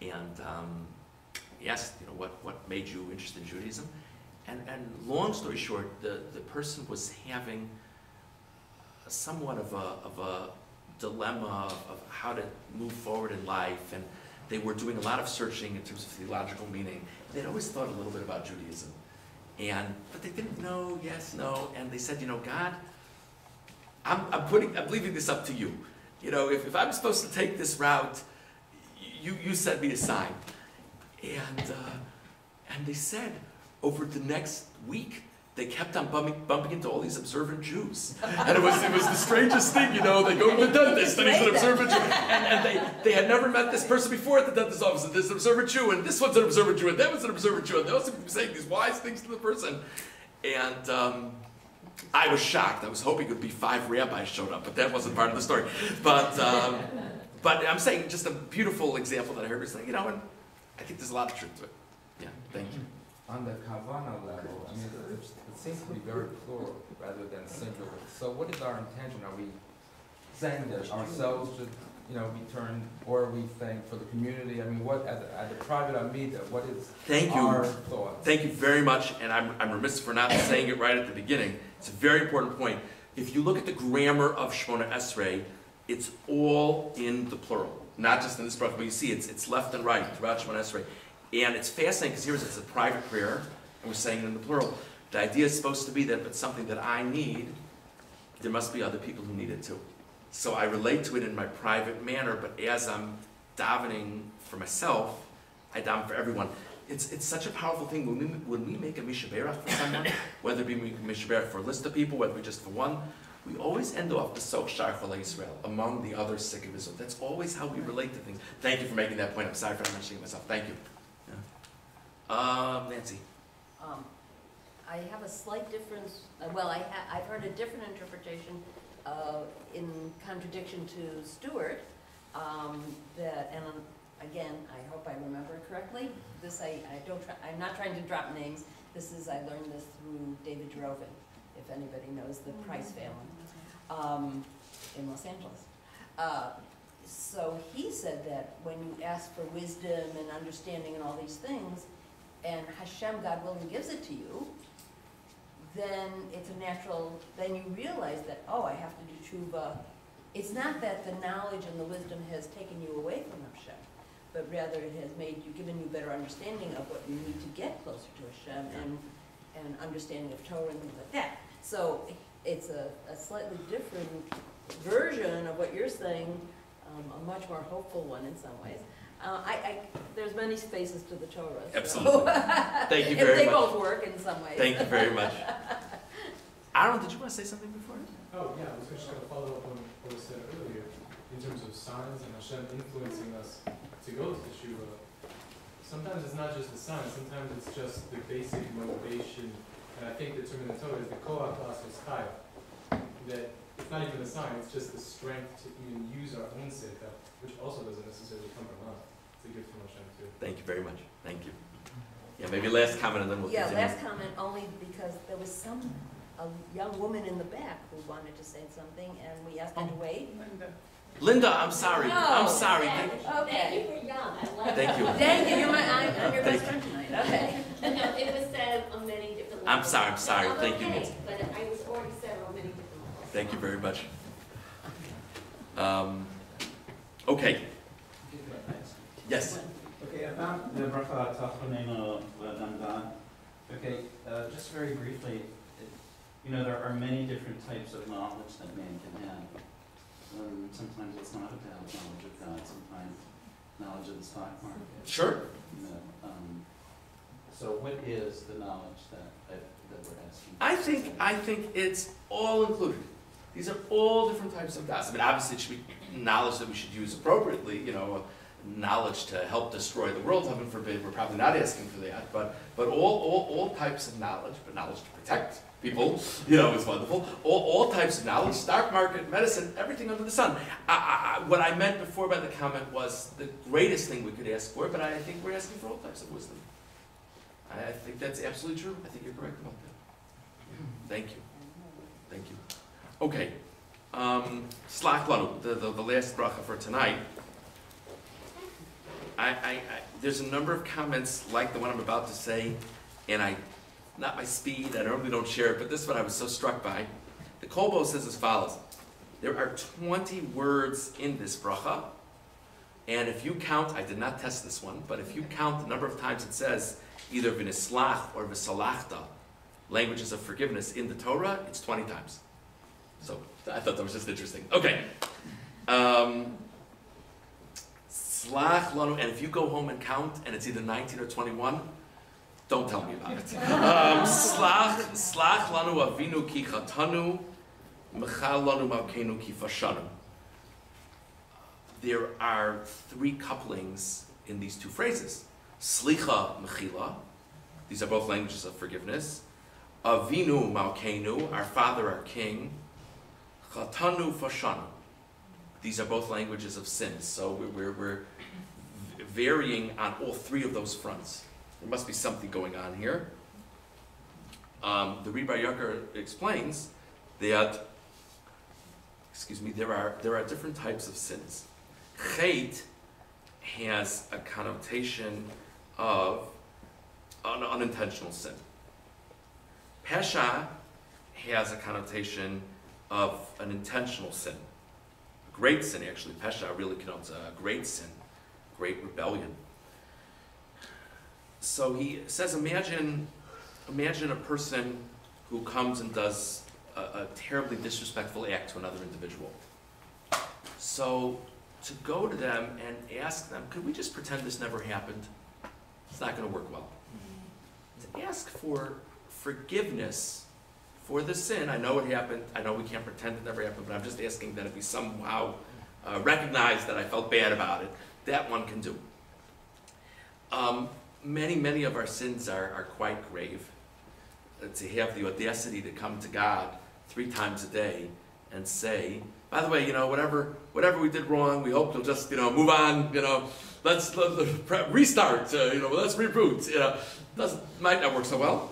and um, he asked, you know, what, what made you interested in Judaism? And, and long story short, the, the person was having somewhat of a, of a dilemma of how to move forward in life, and they were doing a lot of searching in terms of theological meaning. They'd always thought a little bit about Judaism. And, but they didn't know, yes, no, and they said, you know, God, I'm, I'm putting, I'm leaving this up to you. You know, if, if I'm supposed to take this route, you, you send me a sign. And, uh, and they said, over the next week, they kept on bumping, bumping into all these observant Jews. And it was, it was the strangest thing, you know, they go to the dentist and he's an observant Jew. And, and they, they had never met this person before at the dentist's office, and this is an observant Jew, and this one's an observant Jew, and that was an observant Jew, and they also saying these wise things to the person. And um, I was shocked. I was hoping it would be five rabbis showed up, but that wasn't part of the story. But, um, but I'm saying just a beautiful example that I heard like, you know, and I think there's a lot of truth to it. Yeah, thank you.
On the Kavana level, I mean, it, it seems to be very plural rather than singular. So what is our intention? Are we saying that ourselves should, you know, be turned, or are we saying for the community? I mean, what, at the, at the private Amida, what is
Thank you.
our thoughts?
Thank you very much, and I'm, I'm remiss for not saying it right at the beginning. It's a very important point. If you look at the grammar of Shemona Esrei, it's all in the plural, not just in this bracha, but you see it's, it's left and right throughout Shemona Esrei. And it's fascinating because here it's a private prayer, and we're saying it in the plural. The idea is supposed to be that if it's something that I need, there must be other people who need it too. So I relate to it in my private manner, but as I'm davening for myself, I daven for everyone. It's, it's such a powerful thing when we, when we make a Mishaberach for someone, whether it be Mishaberach for a list of people, whether it be just for one, we always end off the Sok Shar Israel among the other sick of Israel. That's always how we relate to things. Thank you for making that point. I'm sorry for not mentioning it myself. Thank you. Um, Nancy.
Um, I have a slight difference, uh, well, I ha, I've heard a different interpretation, uh, in contradiction to Stewart, um, that, and again, I hope I remember correctly, this I, I don't try, I'm not trying to drop names, this is, I learned this through David Drovin, if anybody knows the Price family, um, in Los Angeles. Uh, so he said that when you ask for wisdom and understanding and all these things, and Hashem, God willing, gives it to you, then it's a natural, then you realize that, oh, I have to do tshuva. It's not that the knowledge and the wisdom has taken you away from Hashem, but rather it has made you, given you better understanding of what you need to get closer to Hashem and, and understanding of Torah and things like that. So it's a, a slightly different version of what you're saying, um, a much more hopeful one in some ways. Uh, I, I, there's many faces to the Torah. so-
Absolutely. Thank you very
they
much.
They both work in some ways.
Thank you very much. Aaron, did you want to say something before?
Oh, yeah, I was just gonna follow up on what was said earlier, in terms of signs and Hashem influencing us to go to Teshuva. Sometimes it's not just the sign, sometimes it's just the basic motivation, and I think the term in the Torah is the koach lasos chayil. That it's not even the sign, it's just the strength to even use our own seichel, which also doesn't necessarily come from us. It's a gift from Hashem too.
Thank you very much. Thank you. Yeah, maybe last comment and then we'll
Yeah,
continue.
last comment only because there was some, a young woman in the back who wanted to say something and we asked her to
Oh.
wait.
Linda, I'm sorry. I'm sorry.
Thank
Thank-
you,
Okay.
thank you for young, I like
Thank you.
Thank you, you're my, I'm, I'm your
Thank
best friend tonight, okay.
No, it was said on many different levels.
I'm sorry, I'm sorry.
No,
Thank you,
okay,
Nancy.
But I was already said on many different levels.
Thank you very much. Um, okay, yes.
Okay, about the bracha tachanenu v'adamdan. Okay, uh, just very briefly, it- you know, there are many different types of knowledge that man can have. um, sometimes it's not about knowledge of God, sometimes knowledge of the stock market.
Sure.
You know, um, so what is the knowledge that, that, that we're asking?
I think, I think it's all included. These are all different types of gossip. I mean, obviously, it should be knowledge that we should use appropriately, you know, knowledge to help destroy the world, heaven forbid, we're probably not asking for that, but, but all, all, all types of knowledge, but knowledge to protect people, you know, is wonderful. All, all types of knowledge, stock market, medicine, everything under the sun. I, I, what I meant before by the comment was the greatest thing we could ask for, but I think we're asking for all types of wisdom. I think that's absolutely true. I think you're correct about that. Thank you. Thank you. Okay. Um, Slach Lanu, the, the, the last bracha for tonight. I, I, I, there's a number of comments like the one I'm about to say, and I, not my speed, I normally don't share it, but this is what I was so struck by. The Kolbo says as follows. There are 20 words in this bracha, and if you count, I did not test this one, but if you count the number of times it says either v'nislach or v'salachta, languages of forgiveness in the Torah, it's 20 times. So I thought that was just interesting. Okay. Um, and if you go home and count, and it's either 19 or 21, don't tell me about it. Um, Slach, slach lanu avinu ki chatanu, mechal lanu malkenu ki fashanu. There are three couplings in these two phrases. Slicha mechila, these are both languages of forgiveness. Avinu malkenu, our father, our king. Chatanu fashanu. These are both languages of sin. So we're, we're, we're varying on all three of those fronts. There must be something going on here. Um, the Rebbe Yaakov explains that, excuse me, there are, there are different types of sins. Chait has a connotation of an unintentional sin. Pesha has a connotation of an intentional sin. A great sin, actually. Pesha really connotes a uh, great sin, great rebellion. So he says, imagine, imagine a person who comes and does a, a terribly disrespectful act to another individual. So to go to them and ask them, could we just pretend this never happened? It's not going to work well. To ask for forgiveness for the sin, I know it happened, I know we can't pretend it never happened, but I'm just asking that it be somehow uh, that I felt bad about it. That one can do. Um, many, many of our sins are, are quite grave. Uh, to have the audacity to come to God three times a day and say, by the way, you know, whatever, whatever we did wrong, we hope you'll just, you know, move on, you know, let's, let restart, uh, you know, let's reboot, you know, doesn't, might not work so well,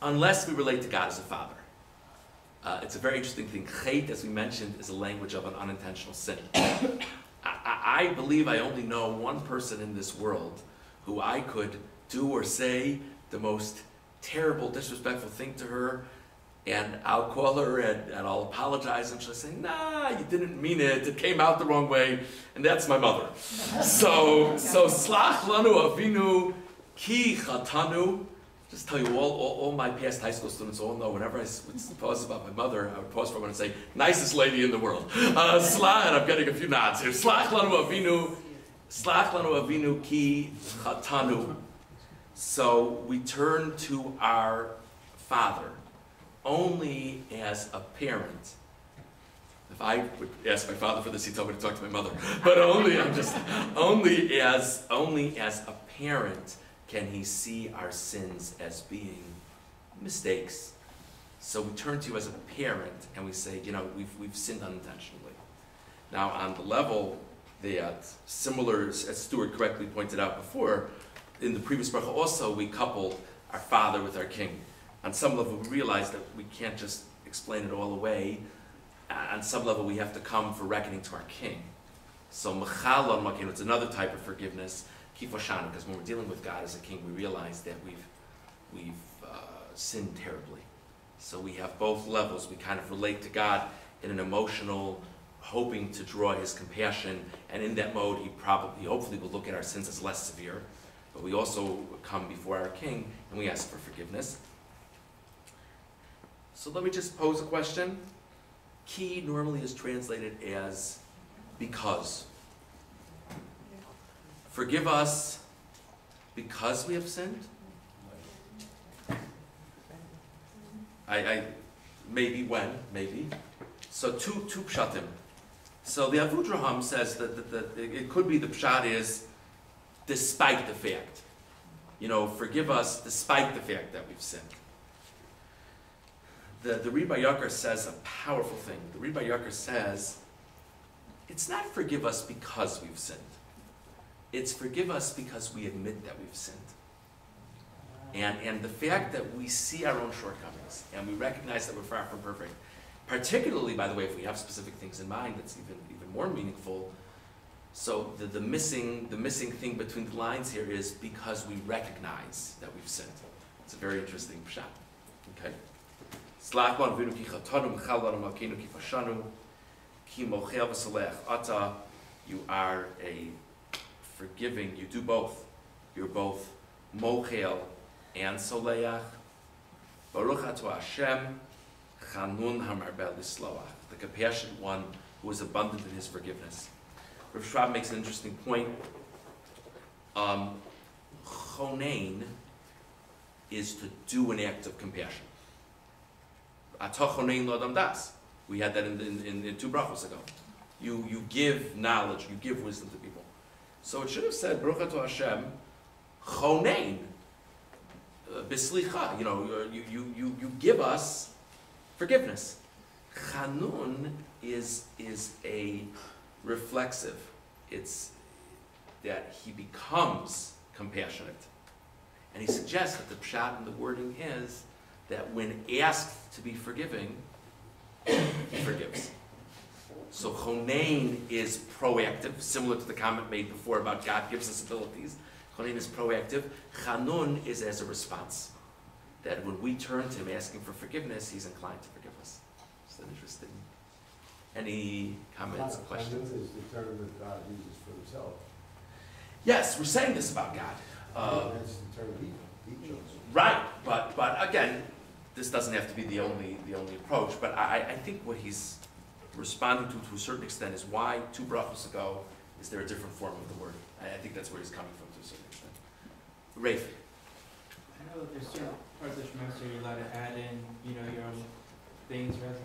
unless we relate to God as a father. Uh, it's a very interesting thing. Chait, as we mentioned, is a language of an unintentional sin. I, I, believe I only know one person in this world who I could do or say the most terrible, disrespectful thing to her, and I'll call her and, and I'll apologize, and she'll say, "Nah, you didn't mean it. It came out the wrong way," and that's my mother. so, so slach lanu avinu ki chatanu. Just tell you, all, all, all my past high school students all know. Whenever I would pause about my mother, I would pause for a moment and say, "Nicest lady in the world." Uh, and I'm getting a few nods here. Slach lanu avinu, slach lanu avinu ki chatanu. So we turn to our Father only as a parent. If I would ask my father for this, he'd tell me to talk to my mother. But only, I'm just, only as, only as a parent can he see our sins as being mistakes. So we turn to you as a parent and we say, you know, we've, we've sinned unintentionally. Now, on the level that, similar, as Stuart correctly pointed out before, in the previous bracha also, we coupled our father with our king. On some level, we realize that we can't just explain it all away. On some level, we have to come for reckoning to our king. So, it's another type of forgiveness, kifoshana, because when we're dealing with God as a king, we realize that we've, we've uh, sinned terribly. So we have both levels. We kind of relate to God in an emotional, hoping to draw his compassion, and in that mode, he probably, hopefully, will look at our sins as less severe. But we also come before our king and we ask for forgiveness. So let me just pose a question. Ki normally is translated as because. Forgive us because we have sinned? I, I, maybe when, maybe. So two, two pshatim. So the Abudraham says that, that, that it could be the pshat is despite the fact. You know, forgive us despite the fact that we've sinned. The, the Rebbe Yaakov says a powerful thing. The Rebbe Yaakov says, it's not forgive us because we've sinned. It's forgive us because we admit that we've sinned. And, and the fact that we see our own shortcomings and we recognize that we're far from perfect, particularly, by the way, if we have specific things in mind, that's even, even more meaningful. So the, the, missing, the missing thing between the lines here is because we recognize that we've sinned. It's a very interesting pshat. Okay? You are a forgiving, you do both. You're both mochel and soleach. Baruch ato Hashem chanun hamarbel the compassionate one who is abundant in his forgiveness. Rav Schwab makes an interesting point. Um, is to do an act of compassion. Atah chonein lo adam das. We had that in, in, in, in two brachos ago. You, you give knowledge, you give wisdom to people. So it should have said, Baruch ato Hashem, chonein, uh, bislicha, you know, you, you, you, you give us forgiveness. Chanun is, is a reflexive. It's that he becomes compassionate. And he suggests that the pshat in the wording is that when asked to be forgiving, he forgives. So chonein is proactive, similar to the comment made before about God gives us abilities. Chonein is proactive. Chanun is as a response. That when we turn to him asking for forgiveness, he's inclined to forgive us. It's interesting. Any comments, questions?
Chanun is the term that God uses for himself.
Yes, we're saying this about God. Uh,
That's the term he, he chose.
Right, but, but again, this doesn't have to be the only, the only approach, but I, I think what he's responding to, to a certain extent, is why two brachos ago, is there a different form of the word? I, I think that's where he's coming from to a certain extent. Rafe,
I know that there's certain parts of Shemona Esrei you're allowed to add in, you know, your own things, rather.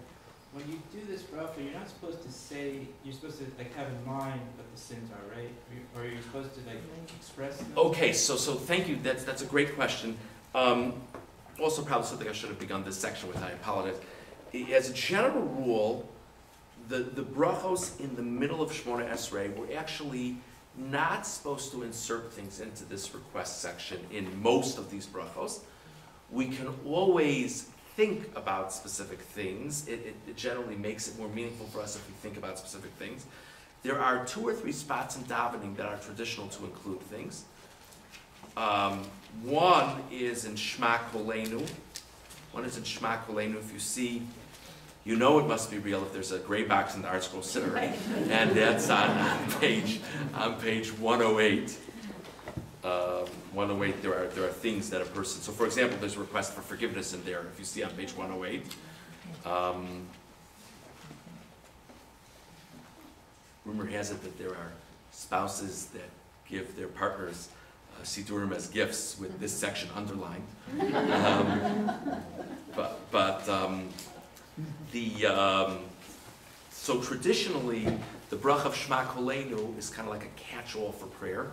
When you do this bracha, you're not supposed to say, you're supposed to like have in mind what the sins are, right? Or you- Or you're supposed to like express them?
okay, so, so thank you, that's, that's a great question. Um, also probably something I should have begun this section with, I apologize. As a general rule, the, the brachos in the middle of Shemona Esrei were actually not supposed to insert things into this request section in most of these brachos. We can always think about specific things. It, it, it generally makes it more meaningful for us if we think about specific things. There are two or three spots in davening that are traditional to include things. Um, one is in Shema Kolenu. One is in Shema Kolenu. If you see, you know it must be real if there's a gray box in the ArtScroll Siddur. And that's on, on page, on page 108. Um, 108, there are, there are things that a person, so for example, there's a request for forgiveness in there, if you see on page 108. Um, rumor has it that there are spouses that give their partners uh, Sidurim as gifts with this section underlined. Um, But, but, um, the, um, so traditionally, the brach of Shema Kolenu is kind of like a catch-all for prayer.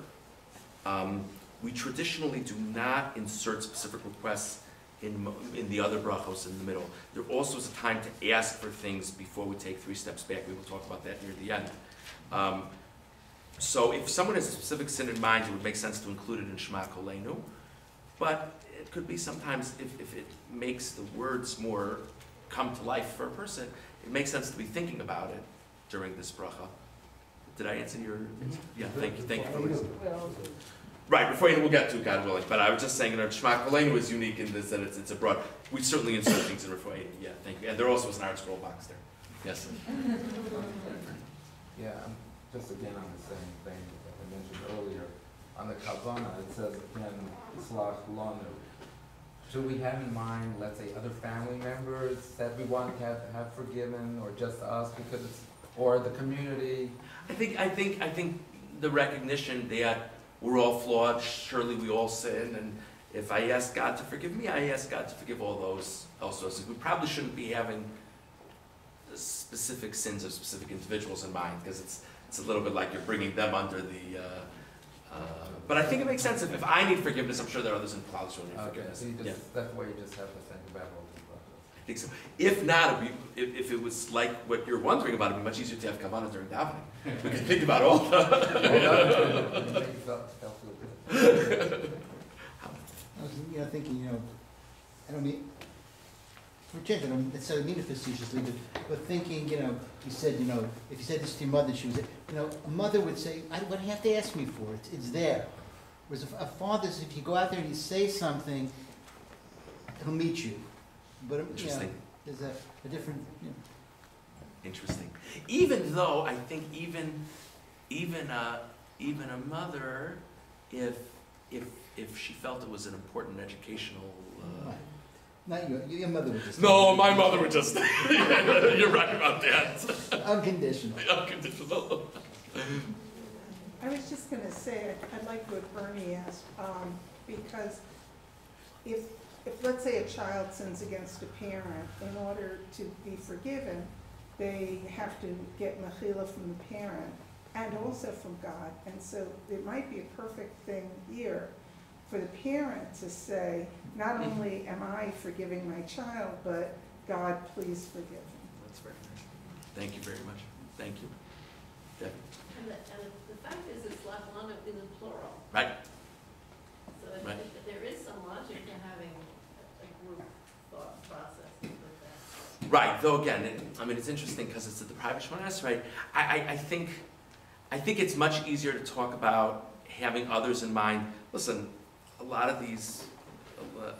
Um, we traditionally do not insert specific requests in, in the other brachos in the middle. There also is a time to ask for things before we take three steps back. We will talk about that near the end. Um, so if someone has a specific sin in mind, it would make sense to include it in Shema Kolenu. But it could be sometimes if, if it makes the words more come to life for a person, it makes sense to be thinking about it during this bracha. Did I answer your, yeah, thank you, thank you for listening. Right, before you we'll get to it, God willing, but I was just saying, you know, Shema Kolenu is unique in this, that it's, it's a broad, we certainly insert things in Refuah, yeah, thank you, and there also was an ArtScroll box there. Yes.
Yeah, um, just again on the same thing that I mentioned earlier, on the Kavana, it says again, Slach Lanu, should we have in mind, let's say, other family members that we want to have, have forgiven, or just us, because it's, or the community?
I think, I think, I think the recognition that we're all flawed, surely we all sin, and if I ask God to forgive me, I ask God to forgive all those also. So we probably shouldn't be having specific sins of specific individuals in mind, because it's, it's a little bit like you're bringing them under the, uh, uh, but I think it makes sense, if, if I need forgiveness, I'm sure there are others in Klaus who need
Okay,
forgiveness.
so you
Yeah.
just, that's why you just have to think about all these brothers.
I think so. If not, it'd if, if it was like what you're wondering about, it'd be much easier to have Kavana during davening. We can think about all the.
Make you feel- feel good.
I was, you know, thinking, you know, I don't mean, for kids, I don't necessarily mean it facetiously, but, but thinking, you know, you said, you know, if you said this to your mother, she would say, you know, a mother would say, I, what do you have to ask me for? It's, it's there. Whereas a, father's, if you go out there and you say something, he'll meet you. But, you know,
Interesting.
there's a, a different, you know,
Interesting. Even though I think even, even a, even a mother, if, if, if she felt it was an important educational, uh,
not your, your mother would just.
No, my mother would just, you're right about that.
Unconditional.
Unconditional.
I was just gonna say, I- I'd like what Bernie asked, um, because if, if, let's say a child sins against a parent, in order to be forgiven, they have to get mechila from the parent and also from God. And so it might be a perfect thing here for the parent to say, not only am I forgiving my child, but God, please forgive him.
That's very nice. Thank you very much. Thank you. Debbie?
And the, and the fact is, it's Slach Lanu in the plural.
Right.
So I
Right.
that there is some logic to having a, group thought process with that.
Right, though again, it, I mean, it's interesting because it's at the private Shmonas, right? I, I, I think, I think it's much easier to talk about having others in mind. Listen, a lot of these, uh, uh,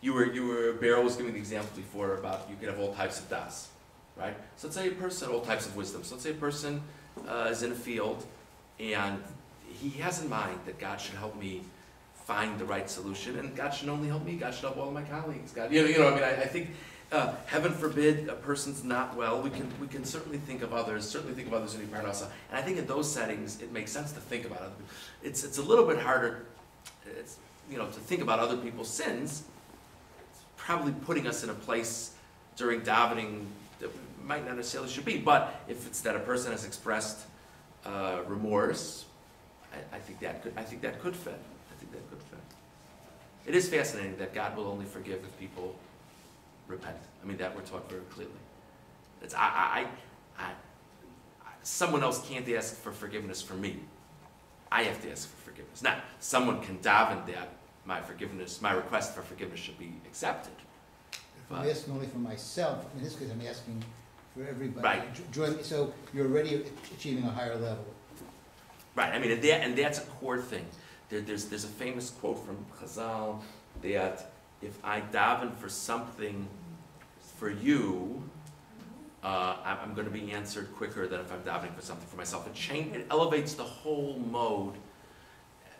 you were, you were, Beryl was giving the example before about you could have all types of das, right? So let's say a person, all types of wisdom. So let's say a person uh, is in a field and he has in mind that God should help me find the right solution, and God should only help me. God should help all my colleagues. God, you know, you know. I mean, I, I think uh, heaven forbid a person's not well, we can, we can certainly think of others, certainly think of others in Parnasa. And I think in those settings, it makes sense to think about it. It's, it's a little bit harder, it's, you know, to think about other people's sins. It's probably putting us in a place during davening that we might not necessarily should be. But if it's that a person has expressed uh, remorse, I, I think that could, I think that could fit. I think that could fit. It is fascinating that God will only forgive if people repent. I mean, that we're taught very clearly. It's, I, I, I, someone else can't ask for forgiveness for me. I have to ask for forgiveness. Now, someone can daven that my forgiveness, my request for forgiveness should be accepted.
If I'm asking only for myself, in this case, I'm asking for everybody.
Right.
Join so you're already achieving a higher level.
Right, I mean, and, that, and that's a core thing. There, there's, there's a famous quote from Chazal that if I daven for something for you, uh, I'm, I'm going to be answered quicker than if I'm davening for something for myself. It change, it elevates the whole mode.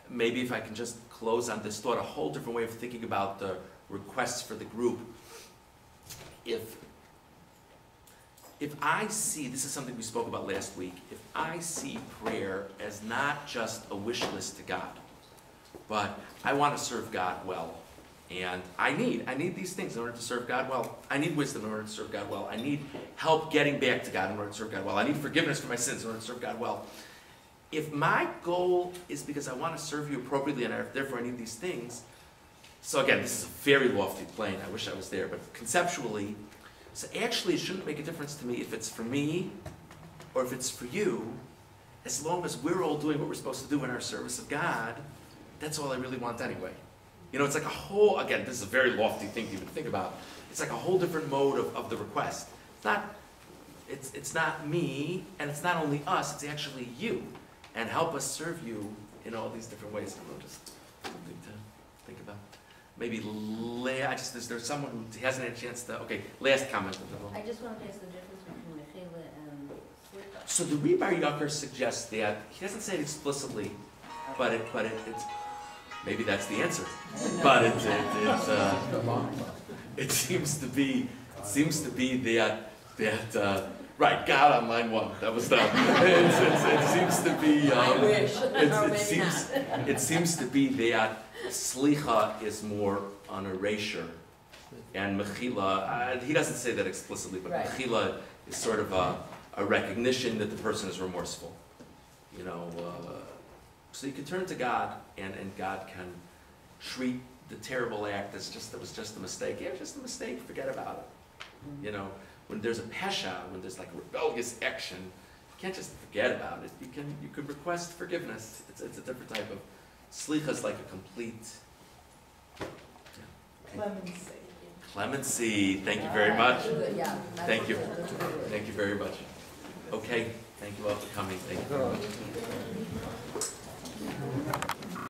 Maybe if I can just close on this thought, a whole different way of thinking about the requests for the group. If if I see, this is something we spoke about last week, if I see prayer as not just a wish list to God, but I want to serve God well, and I need, I need these things in order to serve God well. I need wisdom in order to serve God well. I need help getting back to God in order to serve God well. I need forgiveness for my sins in order to serve God well. If my goal is because I want to serve you appropriately and therefore I need these things, so again, this is a very lofty plane. I wish I was there, but conceptually, so actually, it shouldn't make a difference to me if it's for me or if it's for you, as long as we're all doing what we're supposed to do in our service of God. That's all I really want anyway. You know, it's like a whole. Again, this is a very lofty thing to even think about. It's like a whole different mode of, of the request. It's not. It's it's not me, and it's not only us. It's actually you, and help us serve you in all these different ways. I don't know, just something to think about. Maybe la- I just, is there someone who hasn't had a chance to, okay, last comment. and then we'll-
I just wanted to ask the difference between mechila and slicha.
So the Rebbe Yaakov suggests that, he doesn't say it explicitly, but it, but it, it's, maybe that's the answer. But it, it, it, uh, it seems to be, it seems to be that, that, uh, right, God on line one, that was the, it's, it's, it seems to be,
I
um,
wish,
it's- it seems-
not.
it seems to be that slicha is more an erasure, and mechila, uh, he doesn't say that explicitly, but
Right.
mechila is sort of a, a recognition that the person is remorseful. You know, uh, so you can turn to God, and, and God can treat the terrible act as just, that was just a mistake. Yeah, just a mistake, forget about it. You know, when there's a pesha, when there's like a rebellious action, you can't just forget about it. You can, you could request forgiveness. It's, it's a different type of, slicha is like a complete
Clemency.
clemency. Thank you very much.
Good, Yeah. that's
Thank you.
good, that's good.
Thank you very much. Okay, thank you all for coming. Thank you very much.